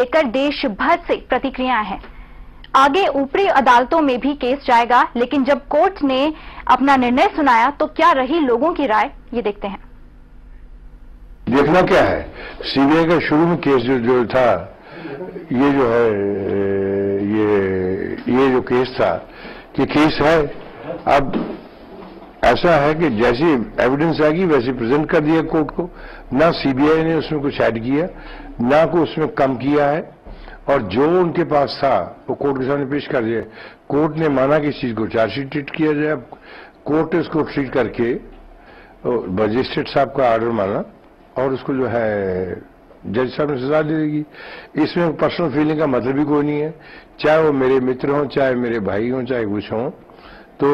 लेकर देश भर से प्रतिक्रियाएँ हैं। आगे ऊपरी अदालतों में भी केस जाएगा लेकिन जब कोर्ट ने अपना निर्णय सुनाया तो क्या रही लोगों की राय? ये देखते हैं। देखना क्या है? सीबीआई का शुरू में केस जो, जो था ये जो है ये ये जो केस था ये केस है। अब ऐसा है कि जैसी एविडेंस आएगी वैसे प्रेजेंट कर दिया कोर्ट को। ना सीबीआई ने उसमें कुछ ऐड किया ना को उसमें कम किया है और जो उनके पास था वो कोर्ट के सामने पेश कर दिया। कोर्ट ने माना कि इस चीज़ को चार्जशीट ट्रीट किया जाए। कोर्ट ने उसको ट्रीट करके मजिस्ट्रेट साहब का ऑर्डर माना और उसको जो है जज साहब ने सजा दे देगी। इसमें पर्सनल फीलिंग का मतलब भी कोई नहीं है। चाहे वो मेरे मित्र हों चाहे मेरे भाई हों चाहे कुछ हों तो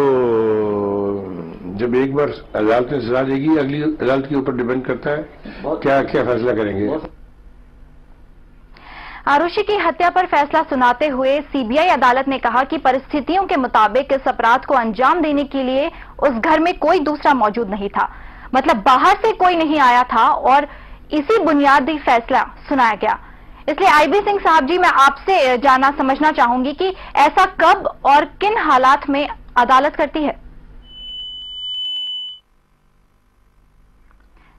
जब एक बार अदालत ने सजा देगी अगली अदालत के ऊपर डिपेंड करता है क्या क्या फैसला करेंगे। आरुषि की हत्या पर फैसला सुनाते हुए सीबीआई अदालत ने कहा कि परिस्थितियों के मुताबिक इस अपराध को अंजाम देने के लिए उस घर में कोई दूसरा मौजूद नहीं था। मतलब बाहर से कोई नहीं आया था और इसी बुनियादी फैसला सुनाया गया। इसलिए आईबी सिंह साहब जी, मैं आपसे जानना, समझना चाहूँगी कि ऐसा कब और किन हालात में अदालत करती है?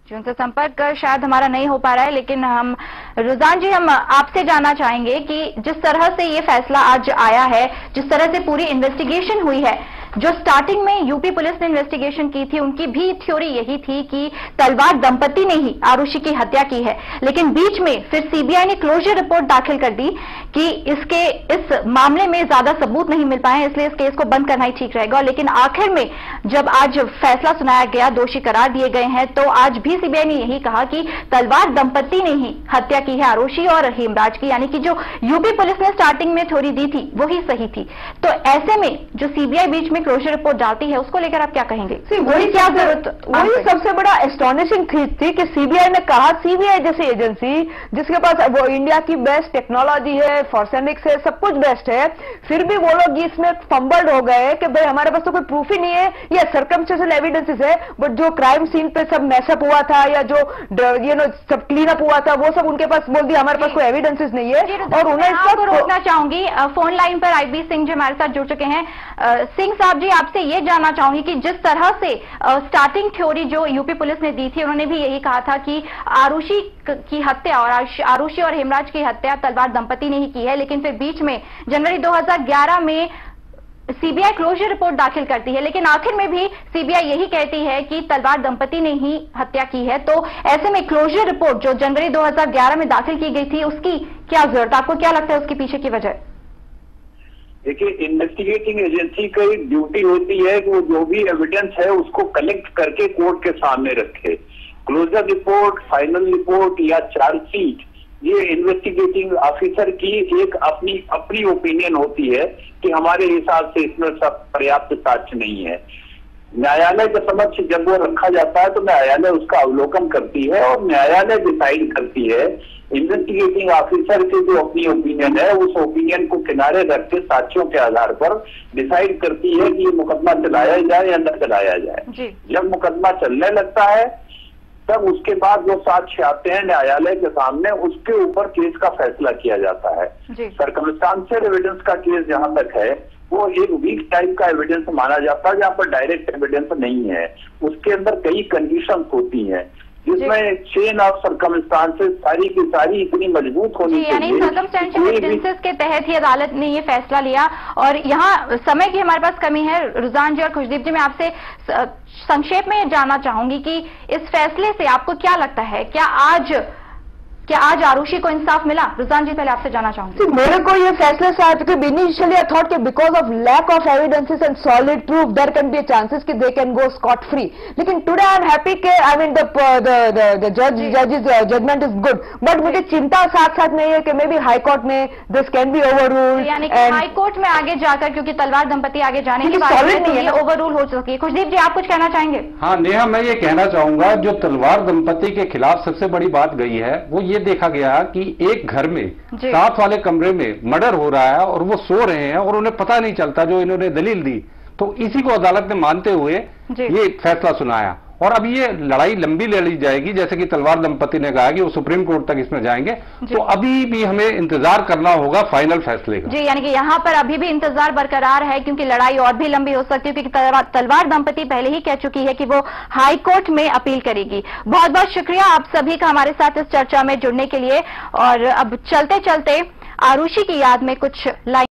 जिनसे संपर्क कर, शायद हमारा नहीं हो पा रहा है, लेकिन हम रुजान जी, हम आपसे जानना चाहेंगे कि जिस तरह से ये फैसला आज आया है, जिस तरह से पूरी इन्वेस्टिगेशन हुई है जो स्टार्टिंग में यूपी पुलिस ने इन्वेस्टिगेशन की थी, उनकी भी थ्योरी यही थी कि तलवार दंपति ने ही आरुषि की हत्या की है। लेकिन बीच में फिर सीबीआई ने क्लोजर रिपोर्ट दाखिल कर दी कि इसके, इस मामले में ज़्यादा सबूत नहीं मिल पाए, इसलिए इस केस को बंद करना ही ठीक रहेगा। लेकिन आखिर में जब आज फैसला सुनाया गया, दोषी करार दिए गए हैं तो आज भी सीबीआई ने यही कहा कि तलवार दंपति ने ही हत्या की है आरुषि और हेमराज की। यानी कि जो यूपी पुलिस ने स्टार्टिंग में थ्योरी दी थी वही सही थी। तो ऐसे में जो सीबीआई बीच में क्लोजर रिपोर्ट डालती है उसको लेकर आप क्या कहेंगे? वही क्या ज़रूरत वही सबसे बड़ा एस्टोनिशिंग चीज़ थी कि सीबीआई ने कहा सीबीआई जैसी एजेंसी जिसके पास वो इंडिया की बेस्ट टेक्नोलॉजी है फॉर्सेनिक्स है सब कुछ बेस्ट है फिर भी वो लोग इसमें फंबल्ड हो गए कि भाई हमारे पास तो कोई प्रूफ ही नहीं है या सर्कमस्टेंशियल एविडेंसेस है बट जो क्राइम सीन पे सब मैसअप हुआ था या जो यू नो सब क्लीन अप हुआ था वो सब उनके पास बोल दिया हमारे पास कोई एविडेंसेस नहीं है और उन्हें इसको रोकना चाहूँगी फ़ोन लाइन पर आईबी सिंह जी हमारे साथ जुड़ चुके हैं। सिंह साहब जी, आपसे ये जानना चाहूँगी कि जिस तरह से स्टार्टिंग थ्योरी जो यूपी पुलिस ने दी थी, उन्होंने भी यही कहा था कि आरुषि की हत्या और आरुषि और हेमराज की हत्या तलवार दंपति ने ही की है, लेकिन फिर बीच में, जनवरी 2011 में सीबीआई क्लोजर रिपोर्ट दाखिल करती है, लेकिन आखिर में भी सीबीआई यही कहती है कि तलवार दंपति ने ही हत्या की है। तो ऐसे में क्लोजर रिपोर्ट जो जनवरी 2011 में दाखिल की गई थी, उसकी क्या ज़रूरत, आपको क्या लगता है उसके पीछे की वजह? देखिए इन्वेस्टिगेटिंग एजेंसी का एक ड्यूटी होती है कि वो जो भी एविडेंस है उसको कलेक्ट करके कोर्ट के सामने रखे। क्लोजर रिपोर्ट फाइनल रिपोर्ट या चार्जशीट ये इन्वेस्टिगेटिंग ऑफिसर की एक अपनी अपनी ओपिनियन होती है कि हमारे हिसाब से इसमें सब पर्याप्त साक्ष्य नहीं है। न्यायालय के समक्ष जब वो रखा जाता है तो न्यायालय उसका अवलोकन करती है और न्यायालय डिसाइड करती है। इन्वेस्टिगेटिंग ऑफिसर की जो अपनी ओपिनियन है उस ओपिनियन को किनारे रख के साक्ष्यों के आधार पर डिसाइड करती है कि ये मुकदमा चलाया जाए या न चलाया जाए। जब मुकदमा चलने लगता है तब उसके बाद जो साक्ष्य आते हैं न्यायालय के सामने उसके ऊपर केस का फैसला किया जाता है। सरकमस्टांशियल एविडेंस का केस जहाँ तक है वो एक वीक टाइप का एविडेंस माना जाता है जहाँ पर डायरेक्ट एविडेंस नहीं है। उसके अंदर कई कंडीशन होती हैं जिसमें चेन ऑफ़ सरकमस्टांसेस सारी की सारी इतनी मज़बूत होनी चाहिए। सर्कमस्टेंशियल एविडेंसेस के तहत ही अदालत ने ये फैसला लिया। और यहाँ समय की हमारे पास कमी है। रुझान जी और खुशदीप जी मैं आपसे संक्षेप में जानना चाहूँगी कि इस फैसले से आपको क्या लगता है? क्या आज क्या आज आरुषि को इंसाफ मिला? रुजान जी पहले आपसे जाना चाहूँगी। मेरे को ये फैसले से आया कि इनिशियली आई थॉट कि because of lack of evidences and solid proof there can be chances कि they can go scot free लेकिन टुडे आई एम हैप्पी के आई मीन द जज जजेस जजमेंट इज़ गुड बट मुझे चिंता साथ साथ नहीं है कि मे बी हाईकोर्ट में this can be overrule यानी कि हाई कोर्ट में आगे जाकर क्योंकि तलवार दंपति आगे जाने के बाद ओवर रूल हो चुकी है। खुशदीप जी आप कुछ कहना चाहेंगे? हाँ नेहा मैं ये कहना चाहूँगा जो तलवार दंपति के खिलाफ सबसे बड़ी बात गई है वो ये देखा गया कि एक घर में साथ वाले कमरे में मर्डर हो रहा है और वो सो रहे हैं और उन्हें पता नहीं चलता जो इन्होंने दलील दी। तो इसी को अदालत ने मानते हुए ये फैसला सुनाया। और अब ये लड़ाई लंबी ले ली जाएगी जैसे कि तलवार दंपति ने कहा कि वो सुप्रीम कोर्ट तक इसमें जाएँगे। तो अभी भी हमें इंतज़ार करना होगा फाइनल फैसले का। जी यानी कि यहाँ पर अभी भी इंतज़ार बरकरार है क्योंकि लड़ाई और भी लंबी हो सकती है क्योंकि तलवार, दंपति पहले ही कह चुकी है कि वो हाई कोर्ट में अपील करेगी। बहुत बहुत शुक्रिया आप सभी का हमारे साथ इस चर्चा में जुड़ने के लिए और अब चलते चलते आरुषि की याद में कुछ लाइन